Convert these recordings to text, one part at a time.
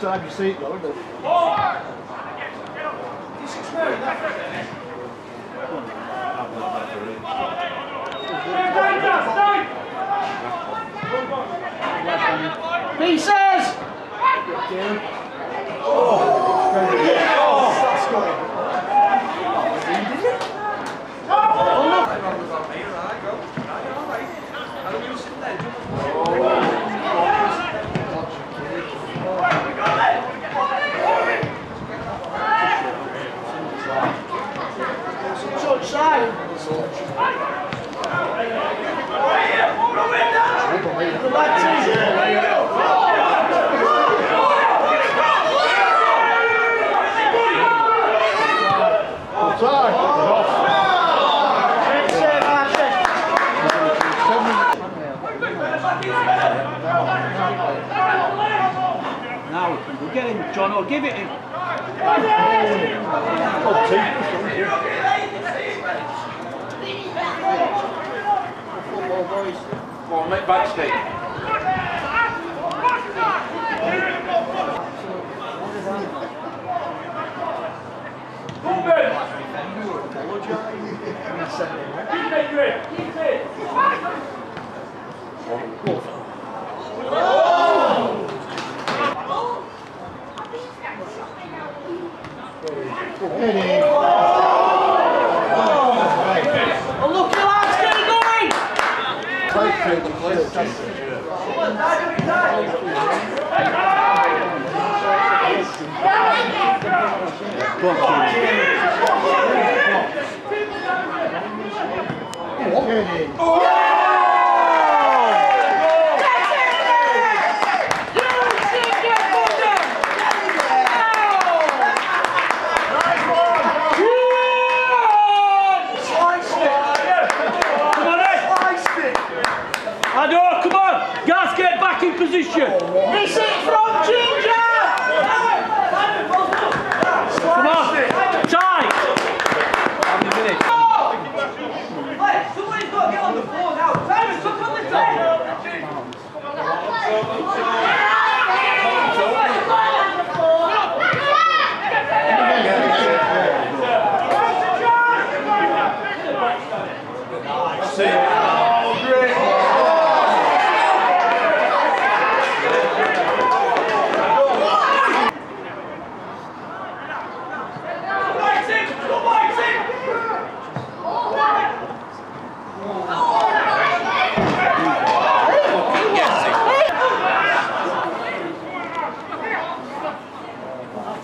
Number time you see it though, isn't it? Pieces! Give it him. Come on, make back stick. Oh, look, the lads, get it going! Come on, eh? Ado, come on! Guys, get back in position! Miss it from Ginger! Come on! Tight! How many minutes? Somebody's got to get on the floor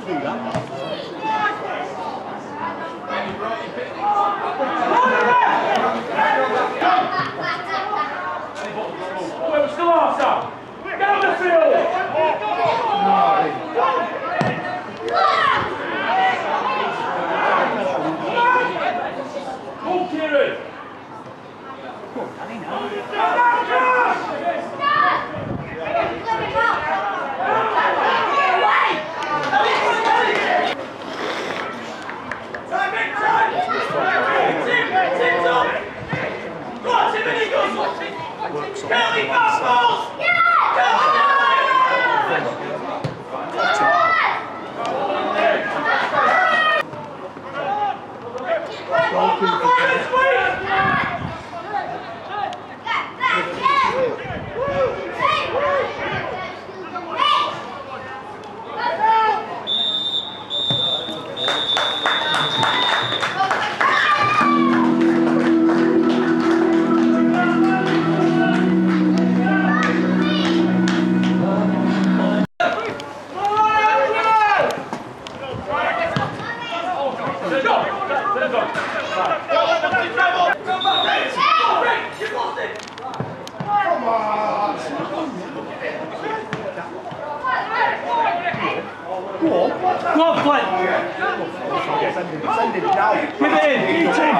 We're still awesome. Kelly bubbles! Yeah! Kelly! Go on, Flint! Give it in, eat him!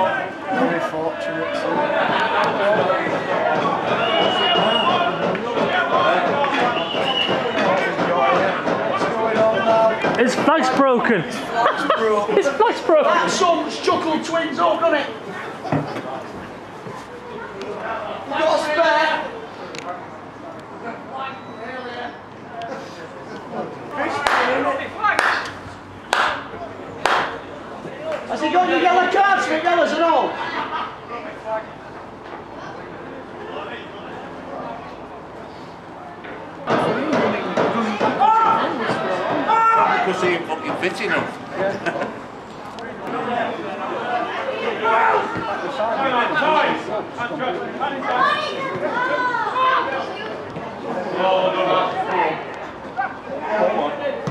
Very fortunate. What's going on now? His flag's broken. His flag's broken. That's some chuckle twins up, doesn't it? Because he ain't fucking fit enough. Joking!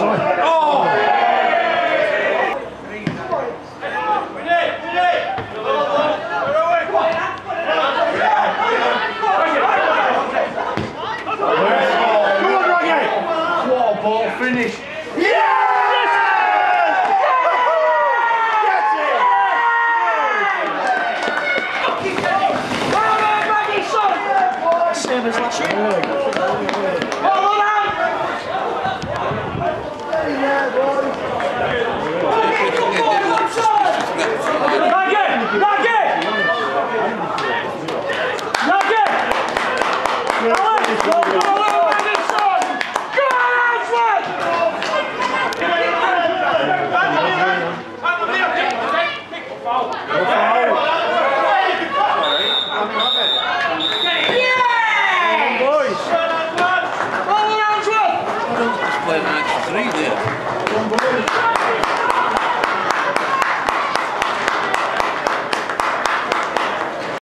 Oh! Come on, Raggy! What a ball finish. Well